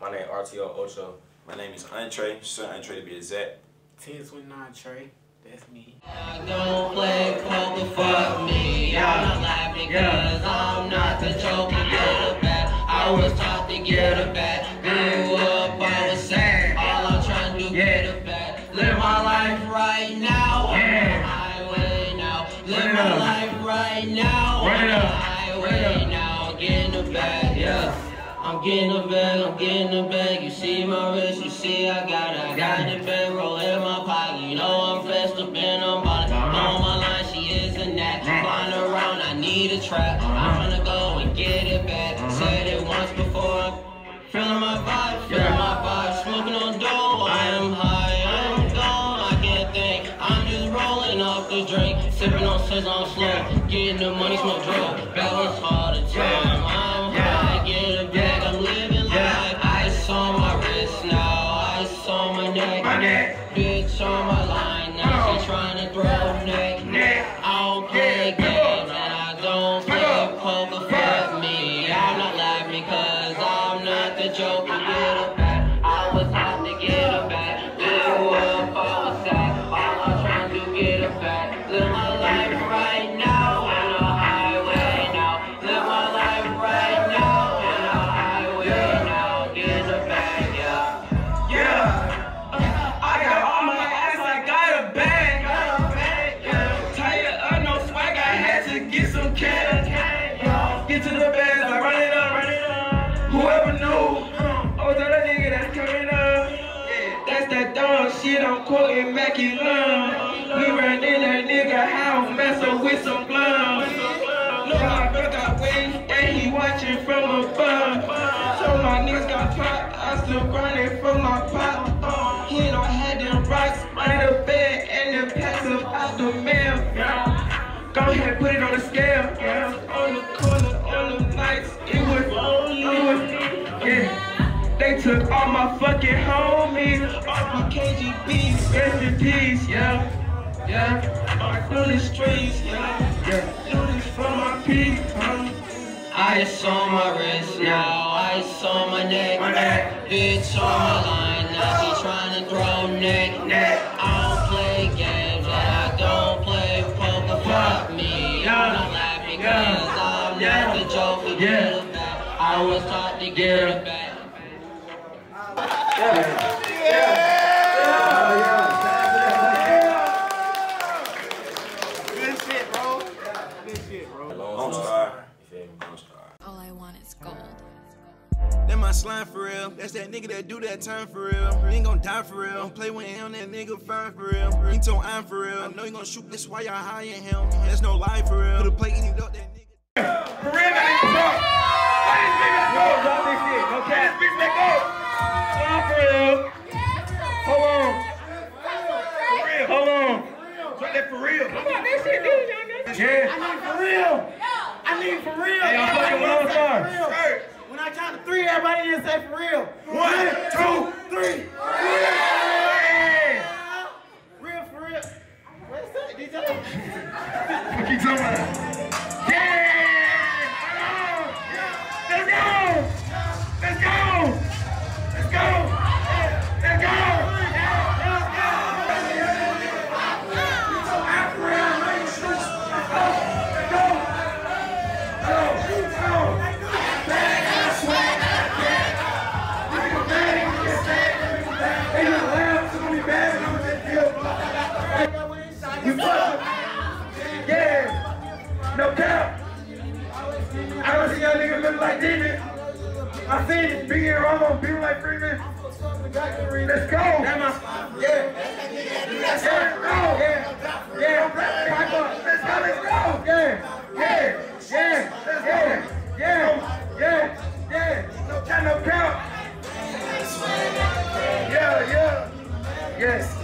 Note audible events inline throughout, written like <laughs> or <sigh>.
My name is RTO Ocho. My name is Entree, Sir Entree to be exact. 1029 Trey, that's me. I don't play poker, fuck me. I'm not laughing cause getting a bag, I'm getting a bag. You see my wrist, you see I got it. I got the roll in my pocket. You know I'm fast up and I'm ballin'. On my line, she is a nat. Flying around, I need a trap. I'm tryna go and get it back. Said it once before. I'm feeling my vibe, feeling my vibe. Smoking on dough, I am high, I am gone. I can't think. I'm just rolling off the drink, sipping on scissors on slow. Getting the money, smoke drugs. Balance all the time. I'm quoting Mackie Lum. We ran in that nigga house, messing with some blunts. Look, my brother got wings, and he watching from above. So my niggas got pot, I still grinding from my pot. He don't had them rocks under the bed and the packs of out the mail. Go ahead, put it on the scale. On the corner, on the nights, it was, it was, yeah. They took all my fucking homies, my KGBs, rest in peace, yeah, yeah. I do the streets, yeah, yeah. Do this for my people. Ice on my wrist now, ice on my neck. Bitch on my line now, she tryna throw neck. neck. I don't play games I don't play poker. Fuck me, I'm not laughing cause I'm not the joker. Back. I was taught to get it back. My slime for real. That's that nigga that do that time for real. He ain't gonna die for real. Don't play with him, that nigga fine for real. He told I'm for real. I know you gonna shoot this why y'all hiring him. That's no lie for real. Put a plate and he up that nigga. For real, that nigga talk. Let this nigga go. Drop this shit. Okay. Let this bitch let go. Slime for real. Hold on. For real. Hold on. Drop that for real. Come on, this shit, dude. Yeah. I need for real. I need for real. Hey, I'm fucking with Lone Star. I count to three, everybody in say for real. One, two, see y'all niggas look like Demon. I seen it. Big and Romo, people like Freeman. Let's go! Yeah! Let's go! Yeah! Yeah! Let's go! Let's go! Yeah! Yeah! Yeah! Yeah! Yeah! Yeah! Yeah! No count, no count! Yeah! Yeah! Yes!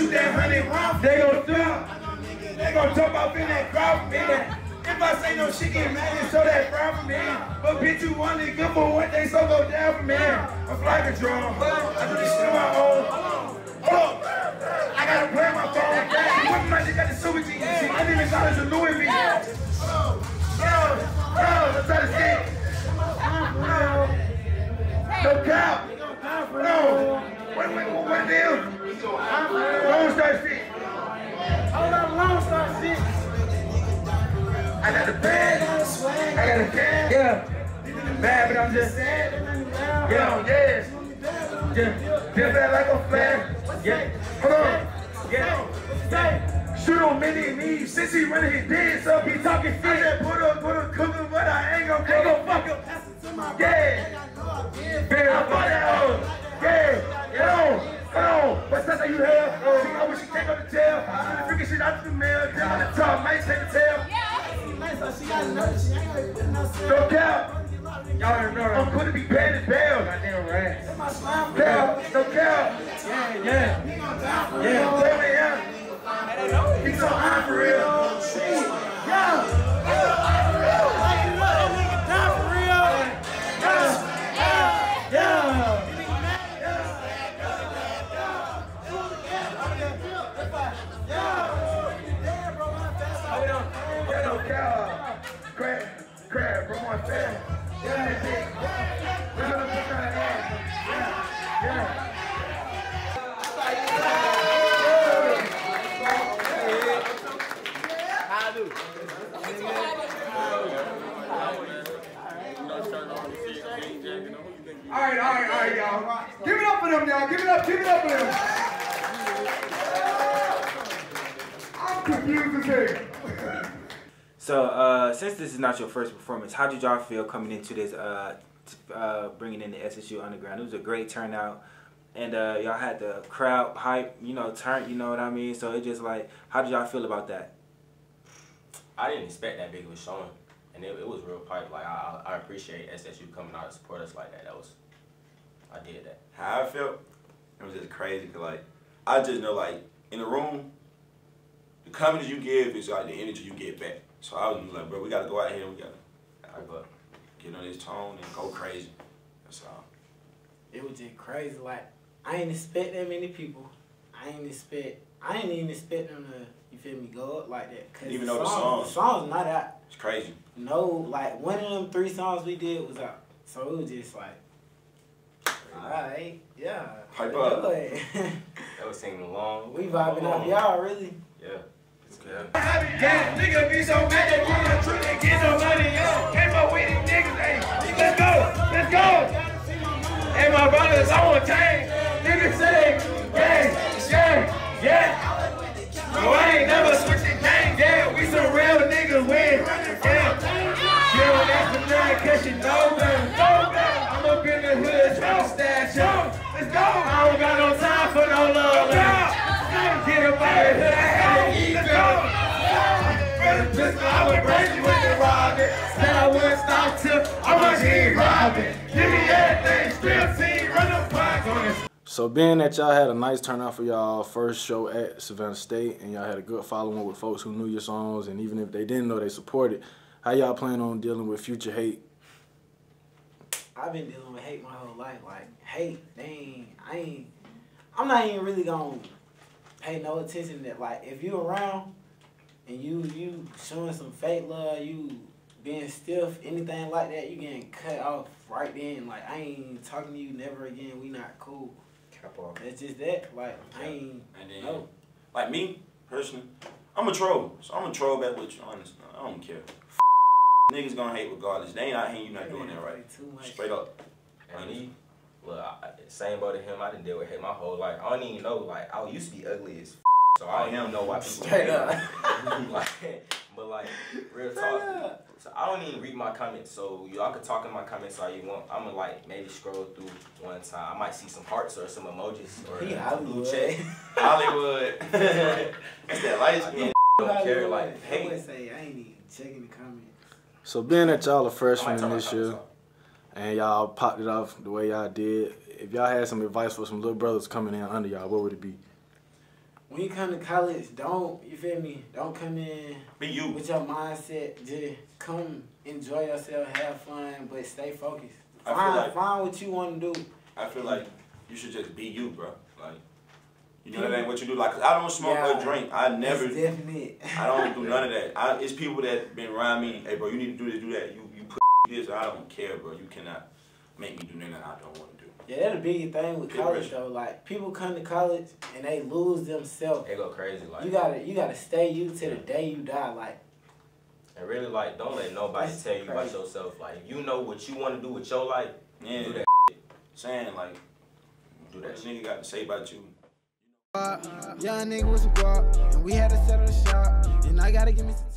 Shoot that honey round. They gon' shoot. They gon' jump up in that crowd, in that, if I say no shit, get mad and show that for me. But bitch, you want it good for what they so go down for me. I'm fly control. I do this shit on my own. Hold on. I gotta play my phone. What my nigga got the super G shit. I didn't even it's a Louis V. Bro, bro, I'm trying to say. No cap. No. What, what, what, what deal? Bad, but I'm just saying. Yeah, yes. Just, just bad like a flag. Yeah. Hold on. Yeah. Shoot on and me. Since he running his dance up, he talking shit. I said, put up, put up, cooking, but I ain't gonna, ain't gonna fuck him. Yeah. Yeah, I bought that hoe. Yeah. Hold on. Hold on. What size you have? Oh, she when she can't go to jail. She freaking shit out the mail. Down the top, might take a tail. Yeah. So she got nothing. She ain't gonna put no cap. Y'all know I'm gonna be bad as bail. Goddamn right. Cap. No cap. Yeah, yeah. Yeah. Tell me, yeah. He's so high for real. All right, all right, all right, y'all. Give it up for them, y'all. Give it up, give it up for them. I'm confused as hell. So, uh, since this is not your first performance, how did y'all feel coming into this, uh, uh, bringing in the SSU Underground? It was a great turnout, and uh, y'all had the crowd hype, you know, turn, you know what I mean? So it just like, how did y'all feel about that? I didn't expect that big of a showing, and it, it was real pipe. Like I, I I appreciate SSU coming out to support us like that. That was, I did that. how I felt, it was just crazy. Cause like, I just know like in the room, the confidence you give is like the energy you get back. So I was like, bro, we gotta go out here. We gotta I, but get on this tone and go crazy. That's all. It was just crazy. Like I ain't expect that many people. I ain't expect. I ain't even expect them to. You feel me? Go up like that. Cause Even the though the song, songs- the song's not out. It's crazy. No, like one of them three songs we did was out. So it was just like, alright, yeah. Hype up. do it. <laughs> that was singing along. we vibing off y'all really. Yeah. It's good. Yeah, nigga be so mad they wanna trick and get no money. Yo, came up with these niggas, hey, let's go, let's go. Hey, my brothers on chain. Niggas cause you know better, know better. I'm up in the hood trying to stash up. Let's go. I don't got no time for no love. Get up out of here, I had to eat, Brother pistol, I would break you with the robbing. Said I wouldn't stop till I was here robbing. Give me everything, still see, run up back on this. So being that y'all had a nice turnout for y'all first show at Savannah State and y'all had a good following with folks who knew your songs and even if they didn't know they supported, how y'all plan on dealing with future hate? I've been dealing with hate my whole life. Like hate, they ain't. I ain't. I'm not even really gonna pay no attention to that. Like if you around and you you showing some fake love, you being stiff, anything like that, you getting cut off right then. Like I ain't talking to you never again. We not cool. Cap off. That's just that. Like I ain't. And then, No. like me personally, I'm a troll. So I'm a troll back with you. Honestly, I don't care. Niggas gonna hate regardless. They ain't out here. You not doing that right. Too much. Straight up. And me, look, I, I- same boat to him. I didn't deal with hate my whole life. I don't even know. Like I used to be ugly as, f- so I don't oh, even know why people Straight hate up. me. <laughs> like, but like real talk. So I don't even read my comments. So y'all can talk in my comments all you want. I'm gonna like maybe scroll through one time. I might see some hearts or some emojis or He a blue Hollywood. check. <laughs> Hollywood. <laughs> It's that light skin. don't care like I would say I ain't even checking the comments. So being that y'all a I might freshman turn this comments year and y'all popped it off the way y'all did, if y'all had some advice for some little brothers coming in under y'all, what would it be? when you come to college, don't you feel me? Don't come in Be you. with your mindset. Just come enjoy yourself, have fun, but stay focused. I feel Find like- find what you want to do. I feel like you should just be you, bro. Like, you know that ain't what you do. Like, 'cause I don't smoke Yeah. or drink. I never. That's definite. I don't do <laughs> none of that. I, it's people that been around me. Hey, bro, you need to do this, do that. You you put <laughs> this. I don't care, bro. You cannot make me do nothing I don't want to do. Yeah, that's the biggest thing with Get college rich. though. Like people come to college and they lose themselves. They go crazy. Like You gotta you gotta stay you to the day you die. Like and really like don't let nobody That's tell you about yourself. Like you know what you want to do with your life. Yeah, Do that. saying like, Do that this nigga got to say about you? Young nigga with some guap, and we had to settle the shop. And I gotta give me some